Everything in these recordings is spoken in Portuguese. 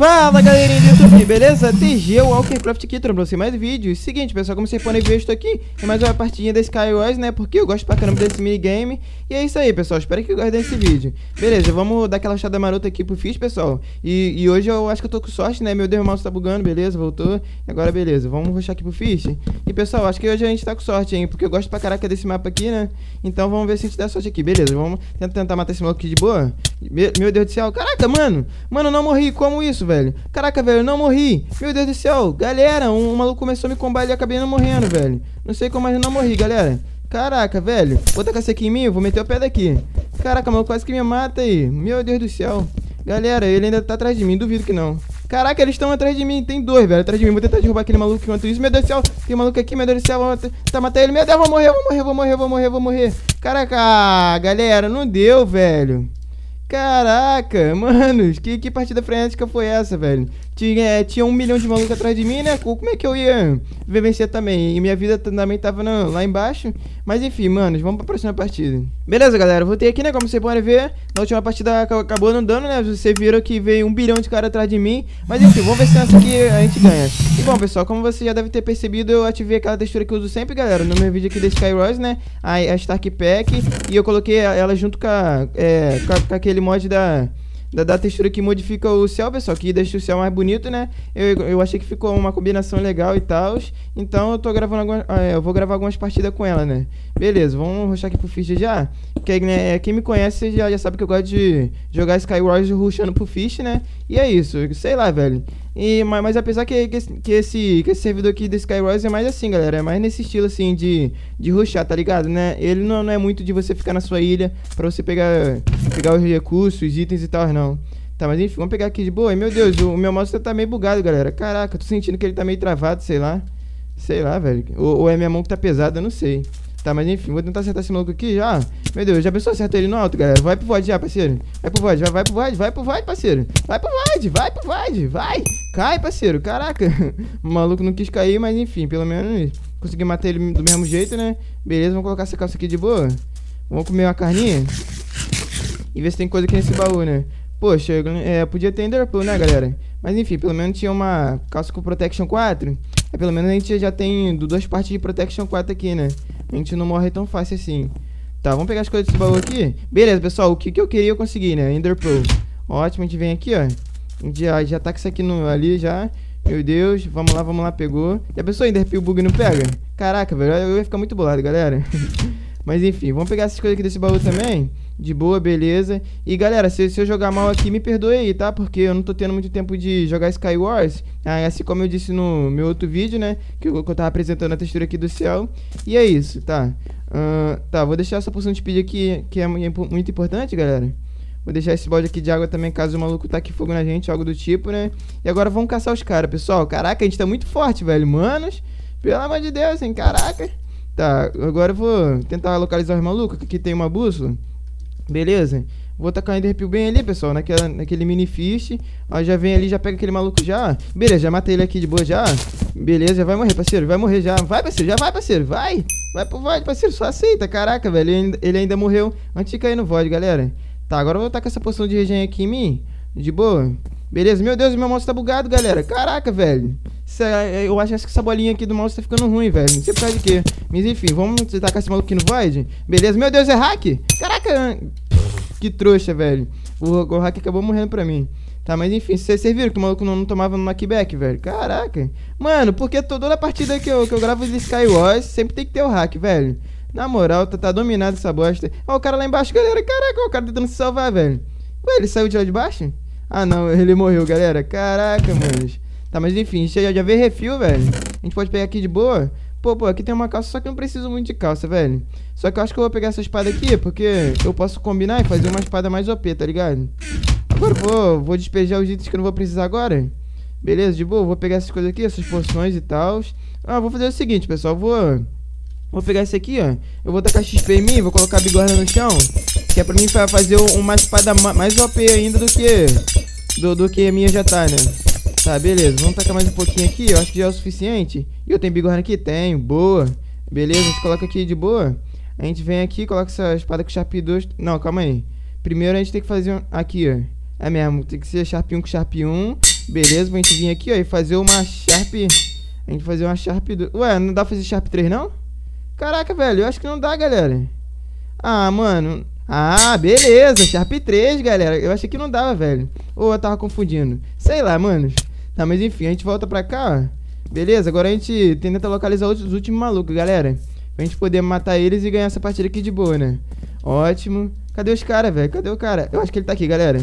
Fala galerinha do YouTube, beleza? TG Walkercraft aqui, trazendo pra você mais vídeos Seguinte pessoal, como vocês podem ver, eu estou aqui em mais uma partidinha da Skywars, né? Porque eu gosto pra caramba desse minigame E é isso aí pessoal, espero que gostem desse vídeo Beleza, vamos dar aquela chada marota aqui pro Fish, pessoal e, e, hoje eu acho que eu tô com sorte, né? Meu Deus, o mouse tá bugando, beleza, voltou Agora beleza, vamos rushar aqui pro Fish E pessoal, acho que hoje a gente tá com sorte, hein? Porque eu gosto pra caraca desse mapa aqui, né? Então vamos ver se a gente dá sorte aqui, beleza Vamos tentar matar esse maluco aqui de boa Meu Deus do céu, caraca, mano Mano, eu não morri, como isso, velho? Caraca, velho, eu não morri. Meu Deus do céu. Galera, um, um maluco começou a me combater e acabei não morrendo, velho. Não sei como, mas eu não morri, galera. Caraca, velho. Vou tacar esse aqui em mim, vou meter o pé daqui. Caraca, maluco quase que me mata aí. Meu Deus do céu. Galera, ele ainda tá atrás de mim, duvido que não. Caraca, eles estão atrás de mim. Tem dois, velho, atrás de mim. Vou tentar derrubar aquele maluco enquanto isso. Meu Deus do céu, tem um maluco aqui, meu Deus do céu. Vou tentar matar ele. Meu Deus, vou morrer, vou morrer, vou morrer, vou morrer, vou morrer. Caraca, galera, não deu, velho. Caraca, mano, que, que partida frenética foi essa, velho? Tinha, é, tinha um milhão de malucos atrás de mim, né? Como é que eu ia vencer também? E minha vida também tava lá embaixo. Mas enfim, mano, vamos pra próxima partida. Beleza, galera, voltei aqui, né? Como vocês podem ver, na última partida acabou não dando, né? Vocês viram que veio um bilhão de cara atrás de mim. Mas enfim, vamos ver se nessa aqui a gente ganha. E bom, pessoal, como você já deve ter percebido, eu ativei aquela textura que eu uso sempre, galera, no meu vídeo aqui da Skyrose, né? A, a Stark Pack. E eu coloquei ela junto com, a, é, com, com aquele mod da da, da, textura que modifica o céu, pessoal, que deixa o céu mais bonito, né? Eu, eu achei que ficou uma combinação legal e tal. Então eu tô gravando algumas, é, eu vou gravar algumas partidas com ela, né? Beleza, vamos rushar aqui pro Fish já. Quem, né, quem me conhece já, já sabe que eu gosto de jogar Skywars rushando pro Fish, né? E é isso, sei lá, velho. E, mas, mas apesar que, que, que, esse, que esse servidor aqui do Skywars é mais assim, galera. É mais nesse estilo assim de, de rushar, tá ligado, né? Ele não, não é muito de você ficar na sua ilha pra você pegar, pegar os recursos, os itens e tal, não. Tá, mas enfim, vamos pegar aqui de boa. E, meu Deus, o, o meu mouse tá meio bugado, galera. Caraca, tô sentindo que ele tá meio travado, sei lá. Sei lá, velho. Ou, ou é minha mão que tá pesada, eu não sei. Tá, mas enfim, vou tentar acertar esse maluco aqui já. Meu Deus, já pensou acertar ele no alto, galera? Vai pro void já, parceiro. Vai pro void, vai, vai pro void, vai pro void, parceiro. Vai pro void, vai pro void, vai. Cai, parceiro, caraca. O maluco não quis cair, mas enfim, pelo menos consegui matar ele do mesmo jeito, né? Beleza, vamos colocar essa calça aqui de boa. Vamos comer uma carninha. E ver se tem coisa aqui nesse baú, né? Poxa, é, podia ter Enderpool, né, galera? Mas enfim, pelo menos tinha uma calça com Protection 4. É, pelo menos a gente já tem duas partes de Protection 4 aqui, né? A gente não morre tão fácil assim. Tá, vamos pegar as coisas desse baú aqui. Beleza, pessoal, o que, que eu queria eu consegui, né? Ender Pro. Ótimo, a gente vem aqui, ó. A gente já, já tá com isso aqui no, ali já. Meu Deus, vamos lá, vamos lá, pegou. E a pessoa Ender bug não pega? Caraca, velho, eu ia ficar muito bolado, galera. Mas enfim, vamos pegar essas coisas aqui desse baú também. De boa, beleza. E galera, se, se, eu jogar mal aqui, me perdoe aí, tá? Porque eu não tô tendo muito tempo de jogar Skywars. Ah, assim como eu disse no meu outro vídeo, né? Que eu, que eu tava apresentando a textura aqui do céu. E é isso, tá? Uh, tá, vou deixar essa poção de speed aqui, que é muito importante, galera. Vou deixar esse balde aqui de água também, caso o maluco taque fogo na gente, algo do tipo, né? E agora vamos caçar os caras, pessoal. Caraca, a gente tá muito forte, velho. Manos, pelo amor de Deus, hein? Caraca. Tá, agora eu vou tentar localizar os malucos. Aqui tem uma bússola. Beleza? Vou tacar o Enderpeel bem ali, pessoal, naquela, naquele mini fish. Ó, já vem ali, já pega aquele maluco já. Beleza, já matei ele aqui de boa já. Beleza, já vai morrer, parceiro. Vai morrer já. Vai, parceiro, já vai, parceiro. Vai. Vai pro void, parceiro. Só aceita. Caraca, velho. Ele ainda, ele ainda morreu antes de cair no void, galera. Tá, agora eu vou tacar essa poção de regen aqui em mim. De boa. Beleza, meu Deus, meu mouse tá bugado, galera. Caraca, velho. É, eu acho que essa bolinha aqui do mouse tá ficando ruim, velho. Não sei por causa de quê. Mas enfim, vamos tacar esse maluco aqui no void. Beleza, meu Deus, é hack. Caraca, que trouxa, velho. O, o hack acabou morrendo pra mim. Tá, mas enfim, vocês viram que o maluco não, não tomava no knockback, velho? Caraca. Mano, porque toda a partida que eu, que eu gravo de Skywars sempre tem que ter o hack, velho. Na moral, tá, tá dominado essa bosta. Ó, o cara lá embaixo, galera. Caraca, o cara tentando se salvar, velho. Ué, ele saiu de lá de baixo? Ah, não, ele morreu, galera. Caraca, mano. Tá, mas enfim, já, já veio refil, velho. A gente pode pegar aqui de boa. Pô, pô, aqui tem uma calça, só que eu não preciso muito de calça, velho. Só que eu acho que eu vou pegar essa espada aqui, porque eu posso combinar e fazer uma espada mais OP, tá ligado? Agora vou, vou despejar os itens que eu não vou precisar agora. Beleza, de boa, vou pegar essas coisas aqui, essas poções e tal. Ah, vou fazer o seguinte, pessoal, vou... Vou pegar esse aqui, ó. Eu vou tacar XP em mim, vou colocar a bigorna no chão. Que é pra mim fazer uma espada mais OP ainda do que... Do, do que a minha já tá, né? Tá, beleza. Vamos tacar mais um pouquinho aqui. Eu acho que já é o suficiente. E eu tenho bigorna aqui? Tenho. Boa. Beleza, a gente coloca aqui de boa. A gente vem aqui, coloca essa espada com Sharp 2. Não, calma aí. Primeiro a gente tem que fazer um... aqui, ó. É mesmo, tem que ser Sharp 1 com Sharp 1. Beleza, a gente vir aqui, ó, e fazer uma Sharp... A gente fazer uma Sharp... Do... Ué, não dá pra fazer Sharp 3, não? Caraca, velho, eu acho que não dá, galera. Ah, mano... Ah, beleza, Sharp 3, galera. Eu achei que não dava, velho. Ou eu tava confundindo. Sei lá, mano. Tá, mas enfim, a gente volta pra cá. Beleza, agora a gente tenta localizar os últimos malucos, galera. Pra gente poder matar eles e ganhar essa partida aqui de boa, né? Ótimo. Cadê os caras, velho? Cadê o cara? Eu acho que ele tá aqui, galera.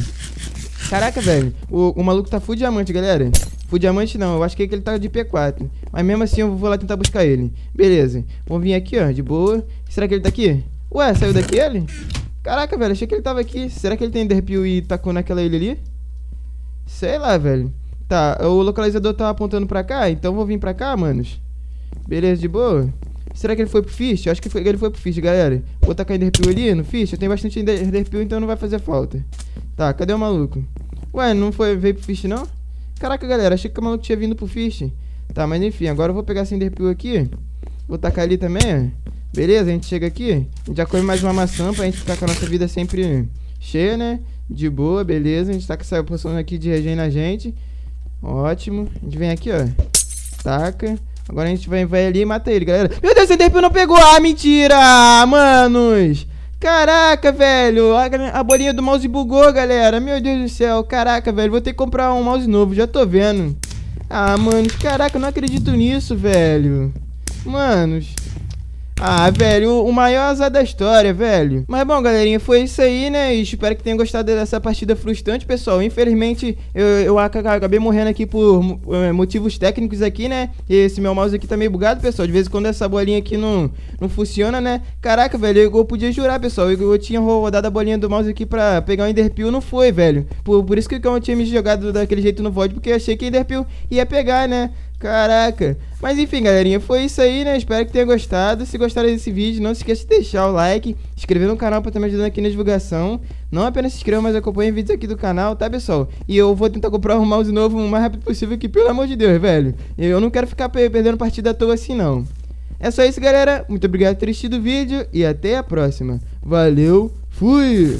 Caraca, velho. O, o maluco tá full diamante, galera. Full diamante não, eu acho que ele tá de P4. Mas mesmo assim eu vou lá tentar buscar ele. Beleza. Vamos vir aqui, ó, de boa. Será que ele tá aqui? Ué, saiu daqui ele? Caraca, velho, achei que ele tava aqui. Será que ele tem enderpeel e tacou naquela ilha ali? Sei lá, velho. Tá, o localizador tá apontando pra cá, então vou vir pra cá, manos. Beleza, de boa. Será que ele foi pro Fish? Eu acho que foi, ele foi pro Fish, galera. Vou tacar Enderpeel ali no Fish. Eu tenho bastante Enderpeel, então não vai fazer falta. Tá, cadê o maluco? Ué, não foi, veio pro Fish, não? Caraca, galera, achei que o maluco tinha vindo pro Fish. Tá, mas enfim, agora eu vou pegar esse Enderpeel aqui. Vou tacar ali também, Beleza, a gente chega aqui. A gente já come mais uma maçã pra gente ficar com a nossa vida sempre cheia, né? De boa, beleza. A gente tá com essa poção aqui de regen na gente. Ótimo. A gente vem aqui, ó. Taca. Agora a gente vai, vai ali e mata ele, galera. Meu Deus, esse DP não pegou. Ah, mentira! Manos! Caraca, velho. A, a, bolinha do mouse bugou, galera. Meu Deus do céu. Caraca, velho. Vou ter que comprar um mouse novo. Já tô vendo. Ah, manos. Caraca, eu não acredito nisso, velho. Manos. Ah, velho, o maior azar da história, velho. Mas bom, galerinha, foi isso aí, né? E espero que tenham gostado dessa partida frustrante, pessoal. Infelizmente, eu, eu acabei morrendo aqui por uh, motivos técnicos aqui, né? E esse meu mouse aqui tá meio bugado, pessoal. De vez em quando essa bolinha aqui não, não funciona, né? Caraca, velho, eu, podia jurar, pessoal. Eu, eu, tinha rodado a bolinha do mouse aqui pra pegar o Enderpeel, não foi, velho. Por, por isso que eu tinha me jogado daquele jeito no VOD, porque eu achei que o Enderpeel ia pegar, né? Caraca. Mas enfim, galerinha, foi isso aí, né? Espero que tenha gostado. Se gostaram desse vídeo, não se esqueça de deixar o like, inscrever no canal pra estar me ajudando aqui na divulgação. Não apenas se inscreva, mas acompanhe vídeos aqui do canal, tá, pessoal? E eu vou tentar comprar um mouse novo o mais rápido possível aqui, pelo amor de Deus, velho. Eu não quero ficar perdendo partida à toa assim, não. É só isso, galera. Muito obrigado por ter assistido o vídeo e até a próxima. Valeu, fui!